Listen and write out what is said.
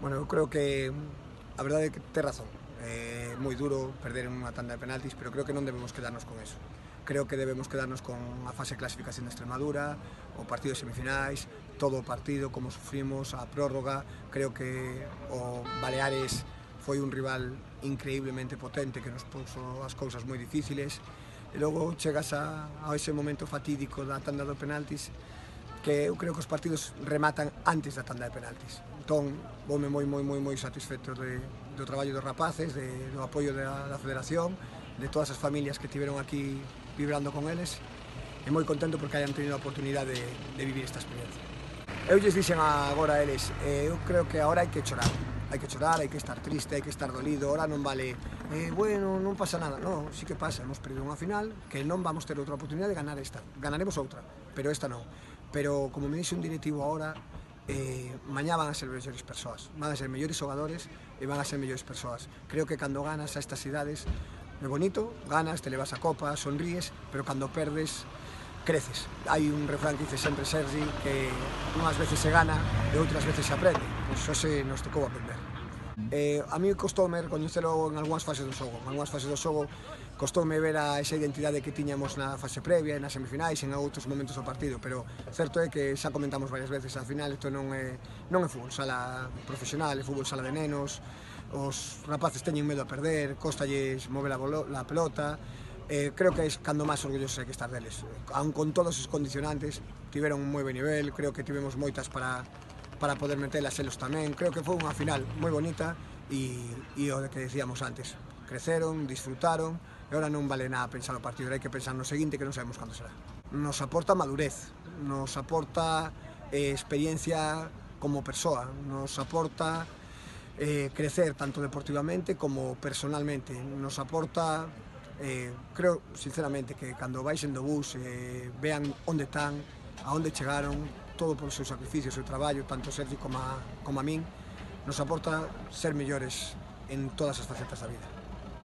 Bueno, eu creo que a verdade é que te razón. Eh, é moi duro perder en unha tanda de penaltis, pero creo que non debemos quedarnos con eso. Creo que debemos quedarnos con a fase de clasificación de Extremadura, o partido de semifinais, todo o partido, como sufrimos, a prórroga. Creo que o Baleares foi un rival increíblemente potente que nos puso as cousas moi difíciles. E logo chegas a, a ese momento fatídico da tanda de penaltis que eu creo que os partidos rematan antes da tanda de penaltis. Entón, voume moi, moi, moi, moi satisfeito de, do traballo dos rapaces, de, do apoio da, da federación, de todas as familias que tiveron aquí vibrando con eles, e moi contento porque hayan tenido a oportunidade de, de vivir esta experiencia. Eu lles dixen agora a eles, eh, eu creo que agora hai que chorar, hai que chorar, hai que estar triste, hai que estar dolido, ahora non vale, eh, bueno, non pasa nada, no, sí que pasa, hemos perdido unha final, que non vamos ter outra oportunidade de ganar esta, ganaremos outra, pero esta non pero como me dice un directivo ahora, eh, mañá van a ser mellores persoas, van a ser mellores xogadores e van a ser mellores persoas. Creo que cando ganas a estas idades, é bonito, ganas, te levas a copa, sonríes, pero cando perdes, creces. Hai un refrán que dice sempre Sergi que unhas veces se gana e outras veces se aprende. Pois xose nos tocou aprender. Eh, a mí costoume recoñecelo en algunhas fases do xogo. En algunhas fases do xogo costoume ver a esa identidade que tiñamos na fase previa, nas semifinais, en outros momentos do partido, pero certo é que xa comentamos varias veces, al final isto non é, non é fútbol sala profesional, é fútbol sala de nenos, os rapaces teñen medo a perder, costalles mover a, a pelota, eh, creo que é cando máis orgulloso hai que estar deles. Aun con todos os condicionantes, tiveron un moi ben nivel, creo que tivemos moitas para para poder meter a tamén. Creo que foi unha final moi bonita e, e o que decíamos antes, creceron, disfrutaron, e agora non vale nada pensar o partido, hai que pensar no seguinte que non sabemos cando será. Nos aporta madurez, nos aporta eh, experiencia como persoa, nos aporta eh, crecer tanto deportivamente como personalmente, nos aporta eh, creo sinceramente que cando baixen do bus eh, vean onde están, a onde chegaron, todo polo seu sacrificio, o seu traballo, tanto Sergi como a, como a nos aporta ser mellores en todas as facetas da vida.